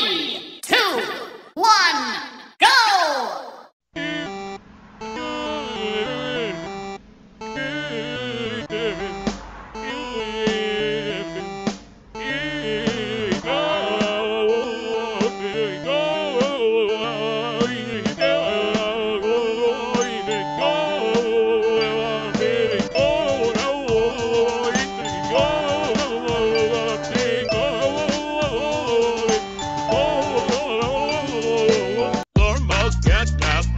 three. up.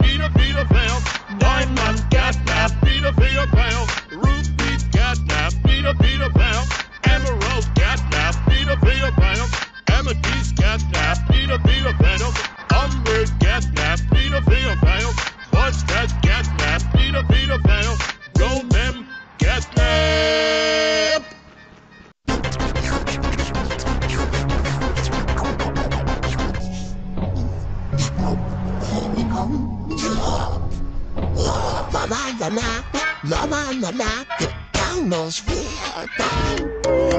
la la la la la la la la down those weird down.